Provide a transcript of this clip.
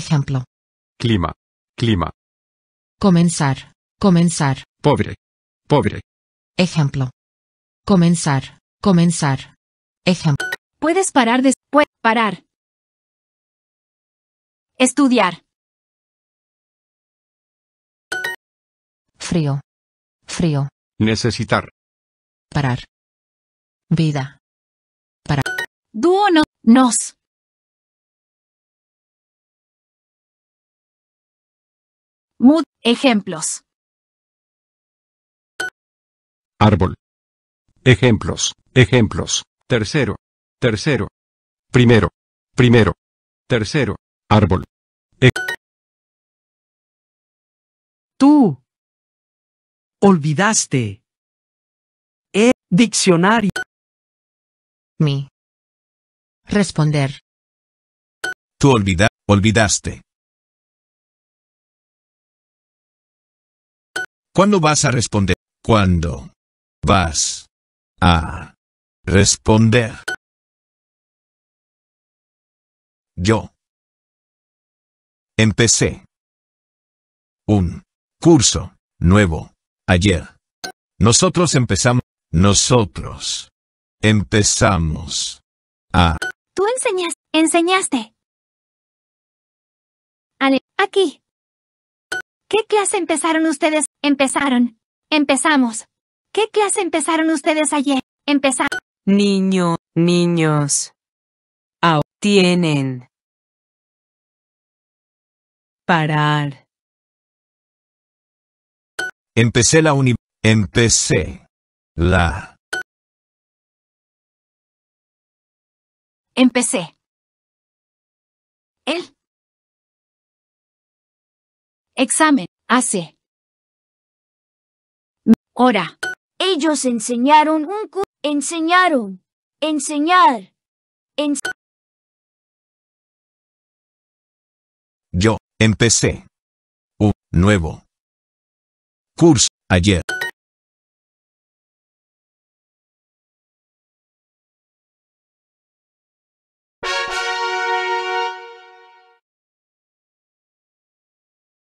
Ejemplo. clima, clima, Comenzar. Comenzar. pobre, pobre, Ejemplo. Comenzar. Comenzar. Ejemplo. Puedes parar después. Parar. Estudiar. Frío. Frío. necesitar, Parar. Vida. Dúo no. Nos. Mood. Ejemplos. árbol. Ejemplos, ejemplos, tercero, tercero, primero, primero, tercero, árbol, Tú. Olvidaste. E. Diccionario. Mi. Responder. Tú olvida, olvidaste. ¿Cuándo vas a responder? ¿Cuándo vas a responder? Yo empecé un curso nuevo ayer. Nosotros empezamos, nosotros empezamos a Tú enseñas. Enseñaste. Ale, aquí. ¿Qué clase empezaron ustedes? Empezaron. Empezamos. ¿Qué clase empezaron ustedes ayer? Empezaron. Niño, niños. Au, tienen. Parar. Empecé la uni... Empecé. La. Empecé. Él. Examen. Hace. Hora. Ellos enseñaron un cu enseñaron. Enseñar. En Yo empecé. Un nuevo curso ayer.